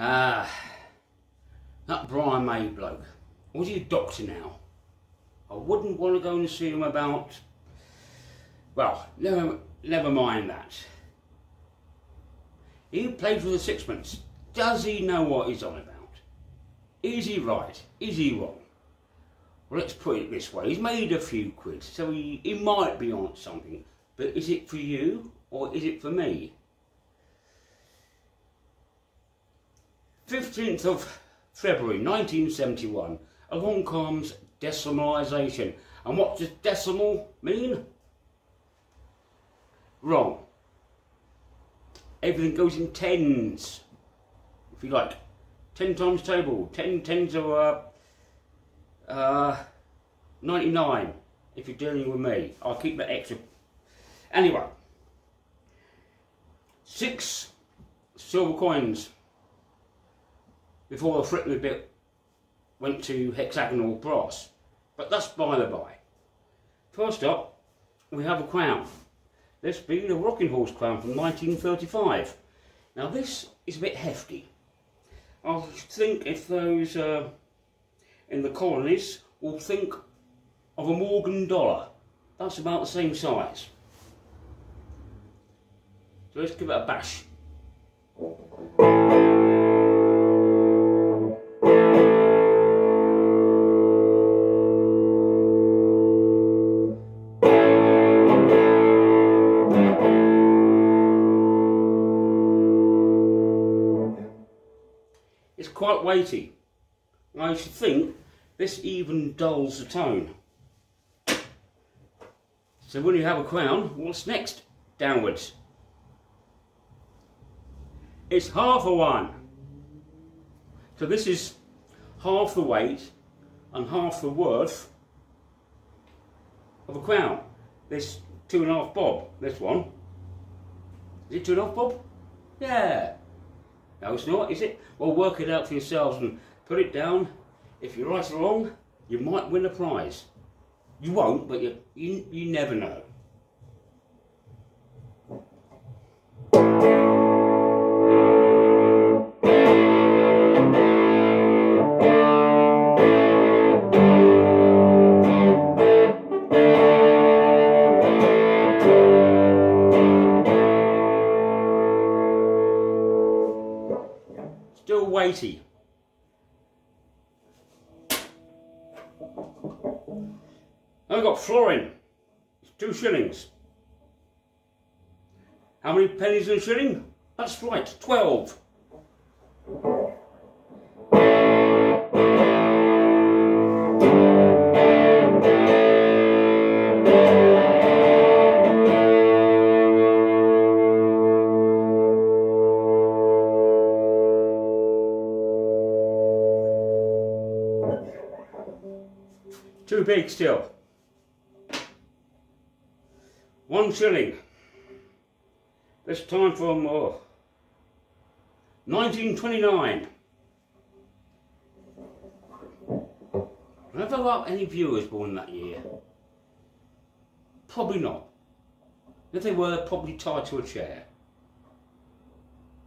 Ah, that Brian May bloke. Was he a doctor now? I wouldn't want to go and see him about. Well, never, never mind that. He played for the Sixpence. Does he know what he's on about? Is he right? Is he wrong? Well, let's put it this way. He's made a few quid, so he, he might be on something. But is it for you or is it for me? 15th of February 1971, along comes decimalisation. And what does decimal mean? Wrong. Everything goes in tens, if you like. 10 times table, 10 tens are uh, uh, 99, if you're dealing with me. I'll keep that extra. Anyway, six silver coins before the Frickley bit went to hexagonal brass. But that's by the by. First up, we have a crown. This being a rocking horse crown from 1935. Now this is a bit hefty. I think if those uh, in the colonies will think of a Morgan dollar. That's about the same size. So let's give it a bash. Weighty. I should think this even dulls the tone. So when you have a crown, what's next? Downwards. It's half a one. So this is half the weight and half the worth of a crown. This two and a half bob, this one. Is it two and a half bob? Yeah. No, it's not, is it? Well, work it out for yourselves and put it down. If you're right along, you might win a prize. You won't, but you, you, you never know. Weighty. I've got florin. It's two shillings. How many pennies in a shilling? That's right, twelve. Too big still. One shilling. This time for more. 1929. Have I got any viewers born that year? Probably not. If they were, probably tied to a chair.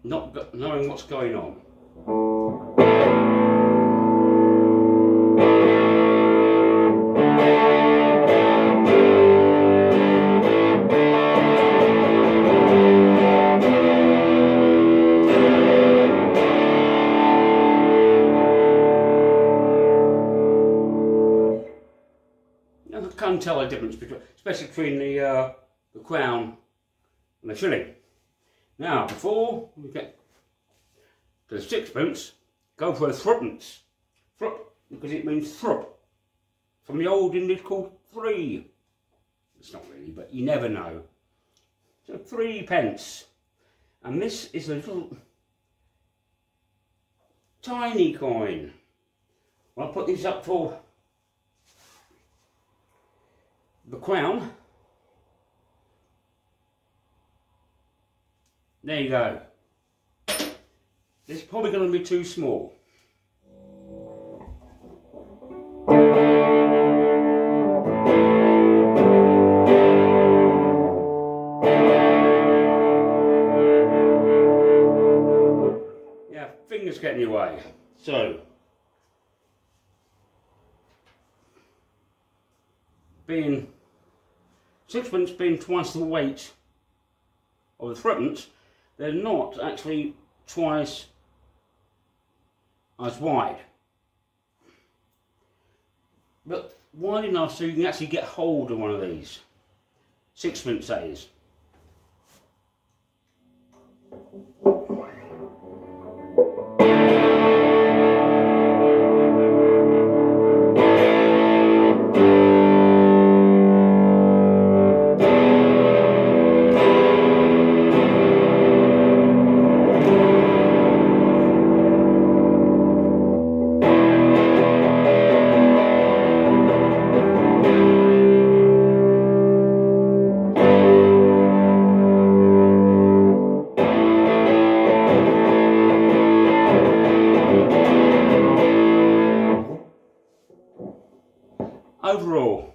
Not knowing what's going on. Tell the difference between, especially between the uh, the crown and the shilling. Now, before we get to the sixpence, go for a threepence. Thrup, because it means thrup. From the old English called three. It's not really, but you never know. So three pence. And this is a little tiny coin. I'll put these up for the crown. There you go. Is probably going to be too small. Yeah, fingers get in your way. So, being sixpence being twice the weight of the threepence, they're not actually twice as wide. But wide enough so you can actually get hold of one of these. Sixpence that is. Overall,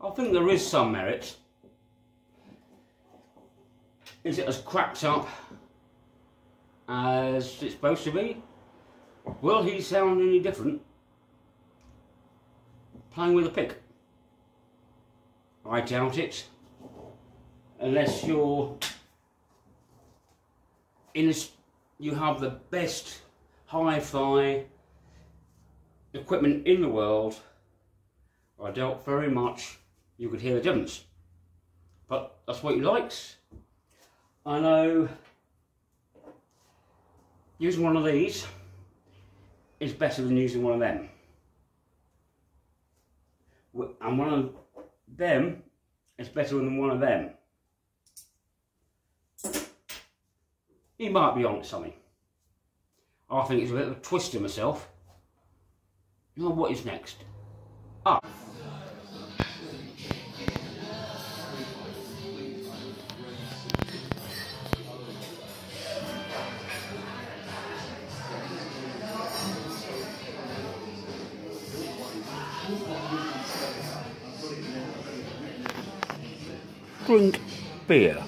I think there is some merit. Is it as cracked up as it's supposed to be? Will he sound any different playing with a pick? I doubt it. Unless you're in this, you have the best hi-fi equipment in the world I doubt very much you could hear the difference. But that's what he likes. I know using one of these is better than using one of them. And one of them is better than one of them. He might be on something. I think it's a bit of a twist to myself. You know what is next? Ah. Drink beer.